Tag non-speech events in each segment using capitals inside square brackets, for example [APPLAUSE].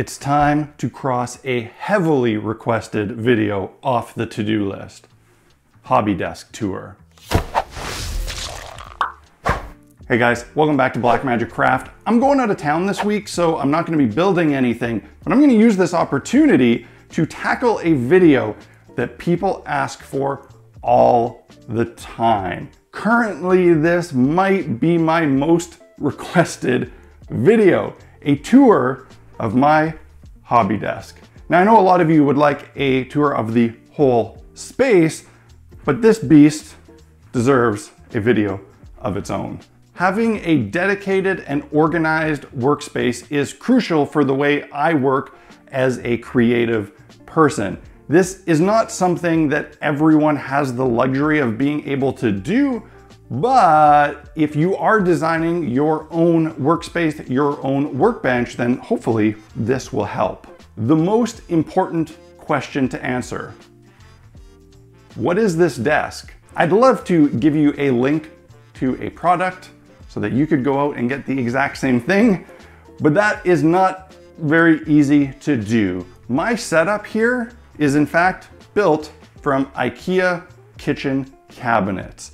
it's time to cross a heavily requested video off the to-do list. Hobby Desk Tour. Hey guys, welcome back to Blackmagic Craft. I'm going out of town this week, so I'm not gonna be building anything, but I'm gonna use this opportunity to tackle a video that people ask for all the time. Currently, this might be my most requested video, a tour of my hobby desk. Now I know a lot of you would like a tour of the whole space, but this beast deserves a video of its own. Having a dedicated and organized workspace is crucial for the way I work as a creative person. This is not something that everyone has the luxury of being able to do, but if you are designing your own workspace, your own workbench, then hopefully this will help. The most important question to answer, what is this desk? I'd love to give you a link to a product so that you could go out and get the exact same thing, but that is not very easy to do. My setup here is in fact built from IKEA kitchen cabinets.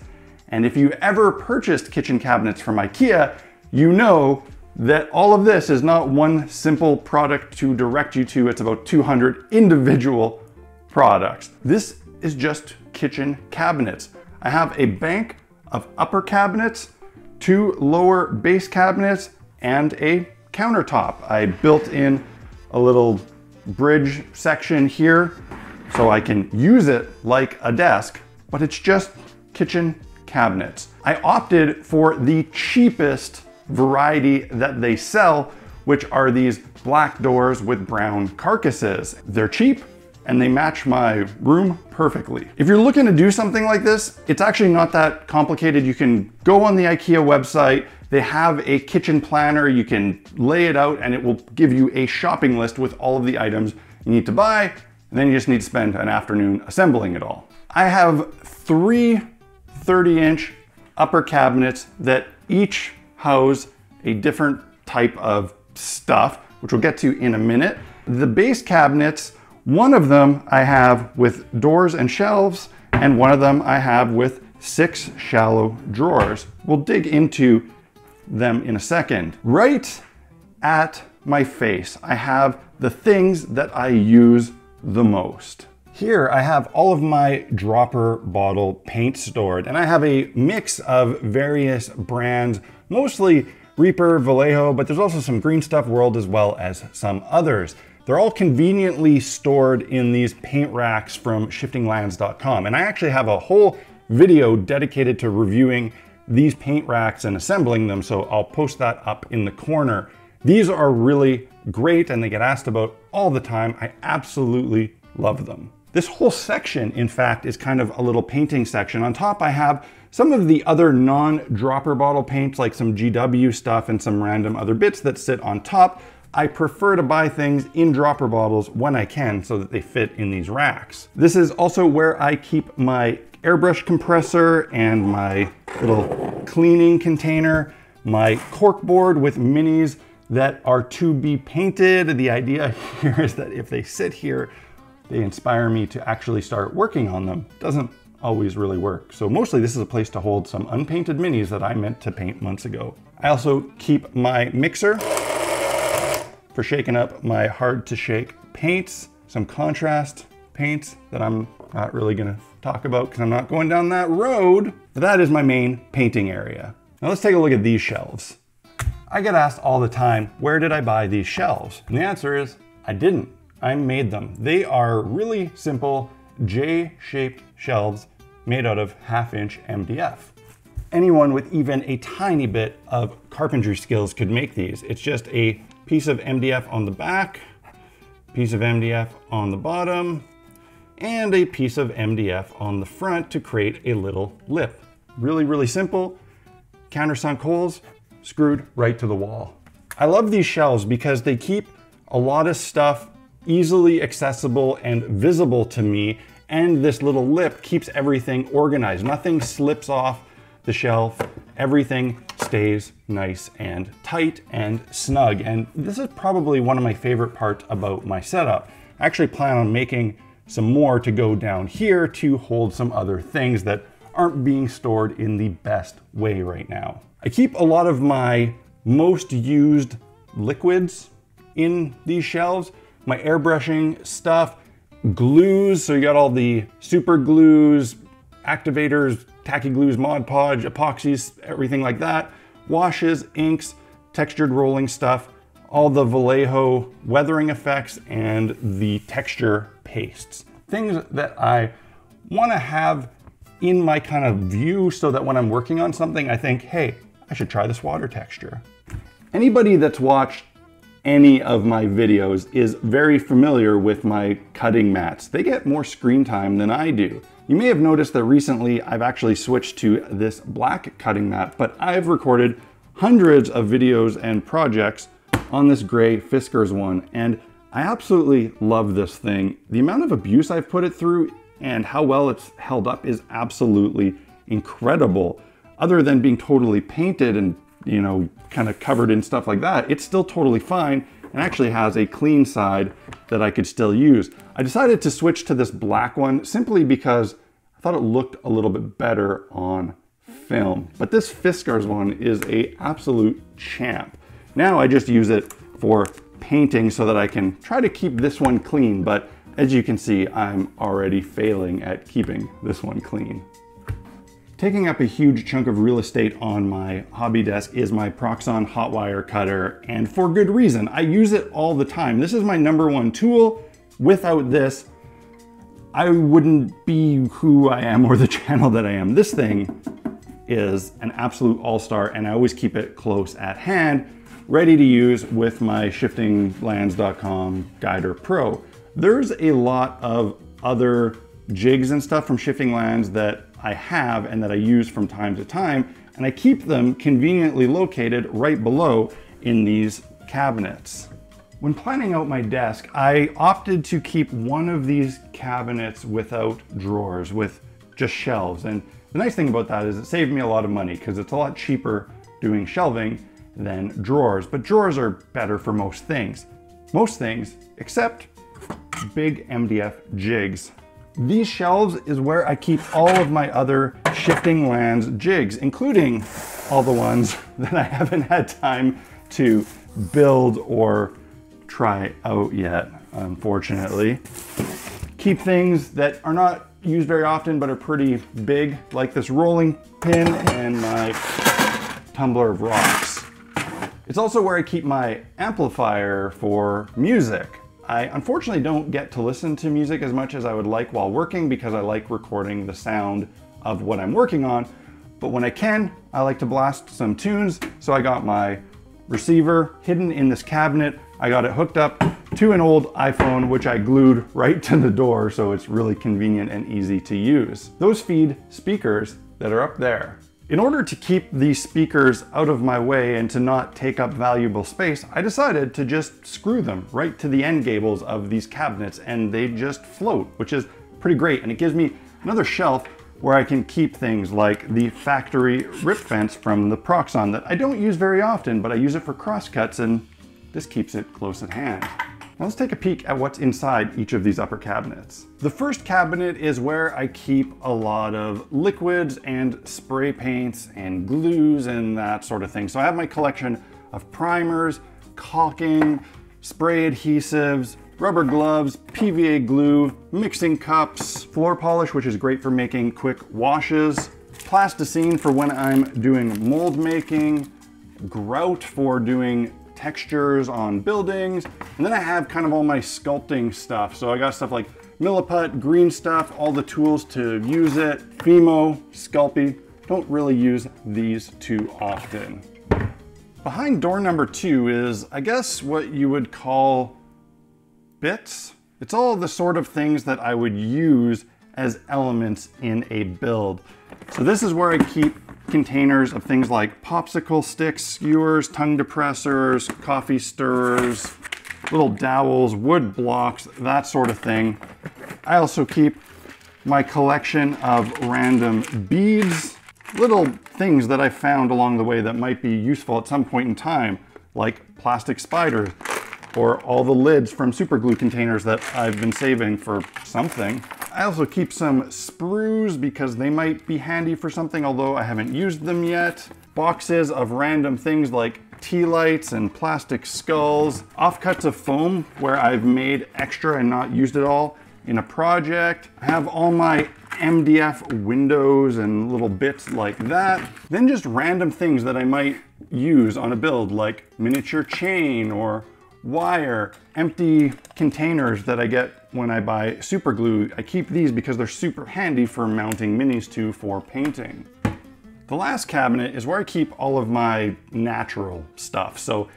And if you've ever purchased kitchen cabinets from IKEA, you know that all of this is not one simple product to direct you to, it's about 200 individual products. This is just kitchen cabinets. I have a bank of upper cabinets two lower base cabinets, and a countertop. I built in a little bridge section here so I can use it like a desk, but it's just kitchen cabinets. I opted for the cheapest variety that they sell, which are these black doors with brown carcasses. They're cheap, and they match my room perfectly. If you're looking to do something like this, it's actually not that complicated. You can go on the IKEA website, they have a kitchen planner, you can lay it out and it will give you a shopping list with all of the items you need to buy, and then you just need to spend an afternoon assembling it all. I have three 30 inch upper cabinets that each house a different type of stuff, which we'll get to in a minute. The base cabinets one of them I have with doors and shelves, and one of them I have with six shallow drawers. We'll dig into them in a second. Right at my face, I have the things that I use the most. Here I have all of my dropper bottle paint stored, and I have a mix of various brands, mostly Reaper, Vallejo, but there's also some Green Stuff World as well as some others. They're all conveniently stored in these paint racks from shiftinglands.com. And I actually have a whole video dedicated to reviewing these paint racks and assembling them, so I'll post that up in the corner. These are really great and they get asked about all the time. I absolutely love them. This whole section, in fact, is kind of a little painting section. On top, I have some of the other non-dropper bottle paints, like some GW stuff and some random other bits that sit on top. I prefer to buy things in dropper bottles when I can so that they fit in these racks. This is also where I keep my airbrush compressor and my little cleaning container, my cork board with minis that are to be painted. The idea [LAUGHS] here is that if they sit here, they inspire me to actually start working on them. Doesn't always really work. So mostly this is a place to hold some unpainted minis that I meant to paint months ago. I also keep my mixer for shaking up my hard to shake paints, some contrast paints that I'm not really gonna talk about because I'm not going down that road. But that is my main painting area. Now let's take a look at these shelves. I get asked all the time, where did I buy these shelves? And the answer is, I didn't. I made them. They are really simple J-shaped shelves made out of half inch MDF. Anyone with even a tiny bit of carpentry skills could make these. It's just a piece of MDF on the back, piece of MDF on the bottom, and a piece of MDF on the front to create a little lip. Really, really simple. Countersunk holes screwed right to the wall. I love these shelves because they keep a lot of stuff easily accessible and visible to me and this little lip keeps everything organized. Nothing slips off the shelf. Everything stays nice and tight and snug. And this is probably one of my favorite parts about my setup. I actually plan on making some more to go down here to hold some other things that aren't being stored in the best way right now. I keep a lot of my most used liquids in these shelves, my airbrushing stuff, glues, so you got all the super glues, activators, tacky glues, Mod Podge, epoxies, everything like that, washes, inks, textured rolling stuff, all the Vallejo weathering effects, and the texture pastes. Things that I wanna have in my kind of view so that when I'm working on something, I think, hey, I should try this water texture. Anybody that's watched any of my videos is very familiar with my cutting mats. They get more screen time than I do. You may have noticed that recently I've actually switched to this black cutting mat, but I've recorded hundreds of videos and projects on this gray Fiskars one, and I absolutely love this thing. The amount of abuse I've put it through and how well it's held up is absolutely incredible. Other than being totally painted and, you know, kind of covered in stuff like that, it's still totally fine and actually has a clean side that I could still use. I decided to switch to this black one simply because I thought it looked a little bit better on film. But this Fiskars one is a absolute champ. Now I just use it for painting so that I can try to keep this one clean, but as you can see, I'm already failing at keeping this one clean. Taking up a huge chunk of real estate on my hobby desk is my Proxxon hot wire cutter, and for good reason. I use it all the time. This is my number one tool. Without this, I wouldn't be who I am or the [LAUGHS] channel that I am. This thing is an absolute all-star and I always keep it close at hand, ready to use with my shiftinglands.com Guider Pro. There's a lot of other jigs and stuff from Shifting Lands that I have and that I use from time to time, and I keep them conveniently located right below in these cabinets. When planning out my desk, I opted to keep one of these cabinets without drawers, with just shelves. And the nice thing about that is it saved me a lot of money because it's a lot cheaper doing shelving than drawers. But drawers are better for most things. Most things, except big MDF jigs. These shelves is where I keep all of my other Shifting Lands jigs, including all the ones [LAUGHS] that I haven't had time to build or try out yet, unfortunately. Keep things that are not used very often but are pretty big, like this rolling pin and my tumbler of rocks. It's also where I keep my amplifier for music. I unfortunately don't get to listen to music as much as I would like while working because I like recording the sound of what I'm working on. But when I can, I like to blast some tunes. So I got my receiver hidden in this cabinet. I got it hooked up to an old iPhone, which I glued right to the door. So it's really convenient and easy to use. Those feed speakers that are up there. In order to keep these speakers out of my way and to not take up valuable space, I decided to just screw them right to the end gables of these cabinets and they just float, which is pretty great. And it gives me another shelf where I can keep things like the factory rip fence from the Proxxon that I don't use very often, but I use it for crosscuts and this keeps it close at hand. Now let's take a peek at what's inside each of these upper cabinets. The first cabinet is where I keep a lot of liquids and spray paints and glues and that sort of thing. So I have my collection of primers, caulking, spray adhesives, rubber gloves, PVA glue, mixing cups, floor polish, which is great for making quick washes, plasticine for when I'm doing mold making, grout for doing textures on buildings. And then I have kind of all my sculpting stuff. So I got stuff like Milliput, green stuff, all the tools to use it, Fimo, Sculpey. Don't really use these too often. Behind door number two is, I guess, what you would call bits. It's all the sort of things that I would use as elements in a build. So this is where I keep containers of things like popsicle sticks, skewers, tongue depressors, coffee stirrers, little dowels, wood blocks, that sort of thing. I also keep my collection of random beads, little things that I found along the way that might be useful at some point in time, like plastic spiders, or all the lids from super glue containers that I've been saving for something. I also keep some sprues because they might be handy for something, although I haven't used them yet. Boxes of random things like tea lights and plastic skulls. Offcuts of foam where I've made extra and not used it all in a project. I have all my MDF windows and little bits like that. Then just random things that I might use on a build like miniature chain or wire, empty containers that I get when I buy super glue. I keep these because they're super handy for mounting minis to for painting. The last cabinet is where I keep all of my natural stuff. So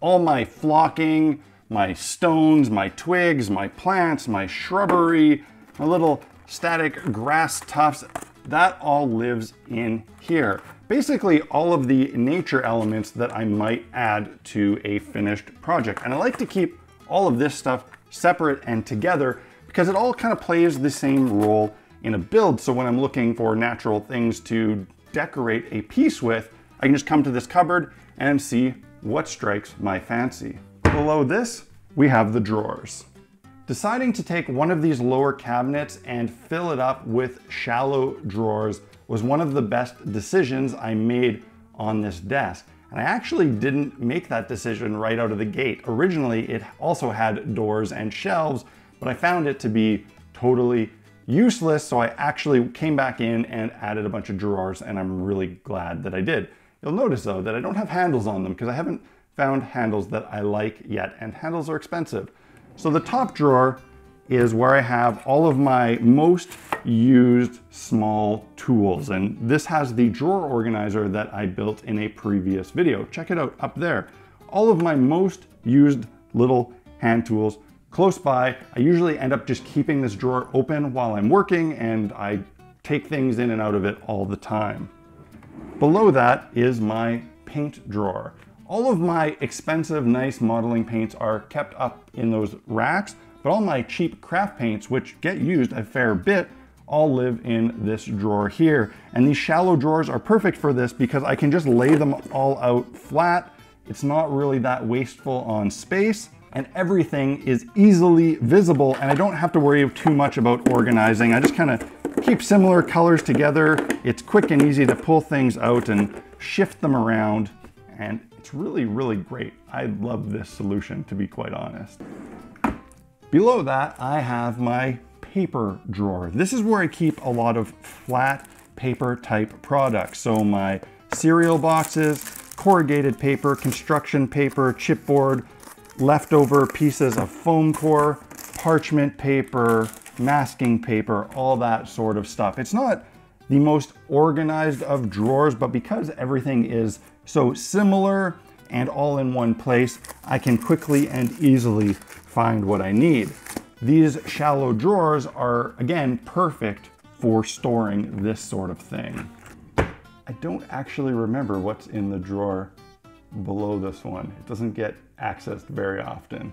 all my flocking, my stones, my twigs, my plants, my shrubbery, my little static grass tufts, that all lives in here. Basically all of the nature elements that I might add to a finished project. And I like to keep all of this stuff separate and together because it all kind of plays the same role in a build. So when I'm looking for natural things to decorate a piece with, I can just come to this cupboard and see what strikes my fancy. Below this, we have the drawers. Deciding to take one of these lower cabinets and fill it up with shallow drawers was one of the best decisions I made on this desk. And I actually didn't make that decision right out of the gate. Originally, it also had doors and shelves, but I found it to be totally useless, so I actually came back in and added a bunch of drawers, and I'm really glad that I did. You'll notice though that I don't have handles on them because I haven't found handles that I like yet, and handles are expensive. So the top drawer is where I have all of my most used small tools. And this has the drawer organizer that I built in a previous video. Check it out up there. All of my most used little hand tools close by. I usually end up just keeping this drawer open while I'm working and I take things in and out of it all the time. Below that is my paint drawer. All of my expensive, nice modeling paints are kept up in those racks, but all my cheap craft paints, which get used a fair bit, all live in this drawer here. And these shallow drawers are perfect for this because I can just lay them all out flat. It's not really that wasteful on space and everything is easily visible and I don't have to worry too much about organizing. I just kind of keep similar colors together. It's quick and easy to pull things out and shift them around and it's really, really great. I love this solution to be quite honest. Below that, I have my paper drawer. This is where I keep a lot of flat paper type products. So my cereal boxes, corrugated paper, construction paper, chipboard, leftover pieces of foam core, parchment paper, masking paper, all that sort of stuff. It's not the most organized of drawers, but because everything is so similar and all in one place, I can quickly and easily find what I need. These shallow drawers are, again, perfect for storing this sort of thing. I don't actually remember what's in the drawer below this one. It doesn't get accessed very often.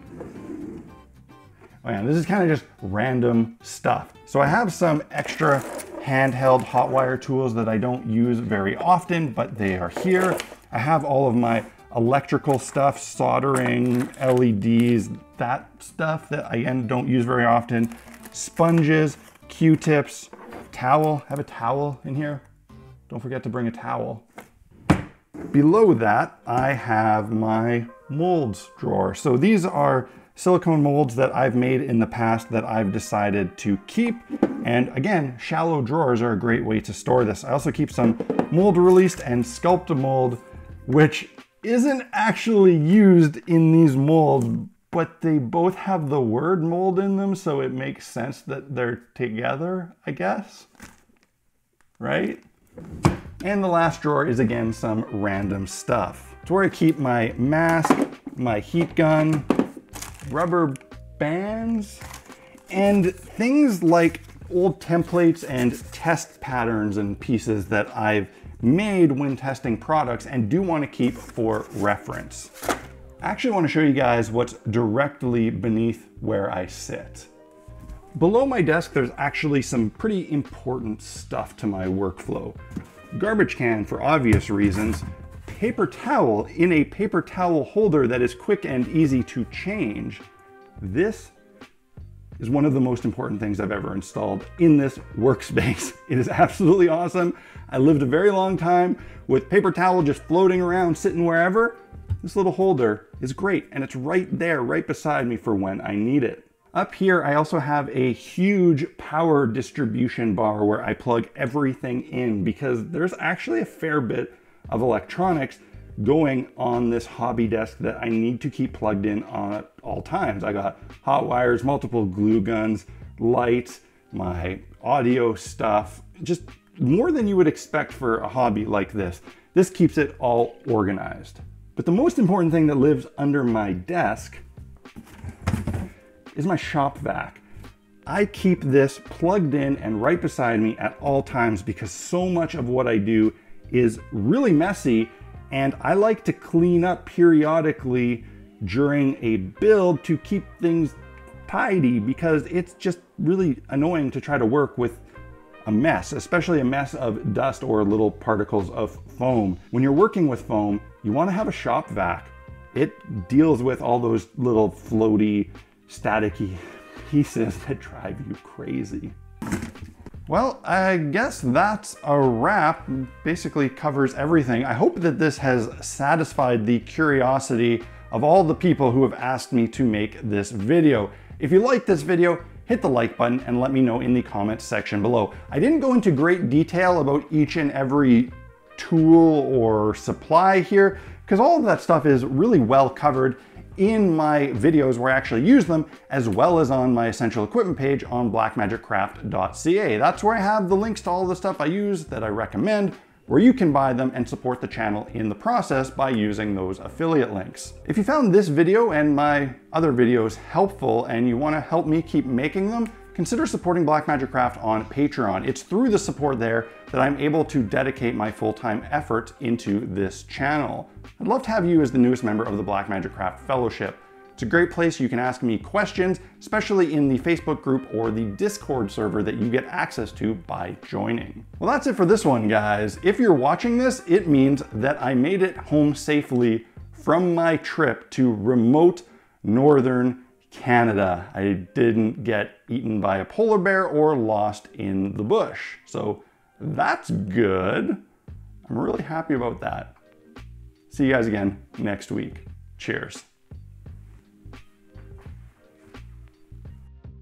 Oh yeah, this is kind of just random stuff. So I have some extra handheld hot wire tools that I don't use very often, but they are here. I have all of my electrical stuff, soldering, LEDs, that stuff that I don't use very often. Sponges, Q-tips, towel. I have a towel in here. Don't forget to bring a towel. Below that, I have my molds drawer. So these are silicone molds that I've made in the past that I've decided to keep. And again, shallow drawers are a great way to store this. I also keep some mold released and Sculptamold, which isn't actually used in these molds, but they both have the word mold in them, so it makes sense that they're together, I guess. Right? And the last drawer is again some random stuff. It's where I keep my mask, my heat gun, rubber bands, and things like old templates and test patterns and pieces that I've made when testing products and do want to keep for reference. I actually want to show you guys what's directly beneath where I sit. Below my desk, there's actually some pretty important stuff to my workflow. garbage can for obvious reasons, paper towel in a paper towel holder that is quick and easy to change. This is one of the most important things I've ever installed in this workspace. [LAUGHS] It is absolutely awesome. I lived a very long time with paper towel just floating around, sitting wherever. This little holder is great and it's right there, right beside me for when I need it. Up here, I also have a huge power distribution bar where I plug everything in because there's actually a fair bit of electronics going on this hobby desk that I need to keep plugged in at all times. I got hot wires, multiple glue guns, lights, my audio stuff, just more than you would expect for a hobby like this. This keeps it all organized. But the most important thing that lives under my desk is my shop vac. I keep this plugged in and right beside me at all times because so much of what I do is really messy and I like to clean up periodically during a build to keep things tidy because it's just really annoying to try to work with a mess, especially a mess of dust or little particles of foam. When you're working with foam, you want to have a shop vac. It deals with all those little floaty, staticky [LAUGHS] pieces that drive you crazy. Well, I guess that's a wrap. Basically covers everything. I hope that this has satisfied the curiosity of all the people who have asked me to make this video. If you like this video, hit the like button and let me know in the comments section below. I didn't go into great detail about each and every tool or supply here because all of that stuff is really well covered in my videos where I actually use them, as well as on my essential equipment page on blackmagiccraft.ca. That's where I have the links to all the stuff I use that I recommend, where you can buy them and support the channel in the process by using those affiliate links. If you found this video and my other videos helpful and you wanna help me keep making them, consider supporting Blackmagic Craft on Patreon. It's through the support there that I'm able to dedicate my full-time effort into this channel. I'd love to have you as the newest member of the Blackmagic Craft Fellowship. It's a great place you can ask me questions, especially in the Facebook group or the Discord server that you get access to by joining. Well, that's it for this one, guys. If you're watching this, it means that I made it home safely from my trip to remote northern Canada. I didn't get eaten by a polar bear or lost in the bush. So that's good. I'm really happy about that. See you guys again next week. Cheers.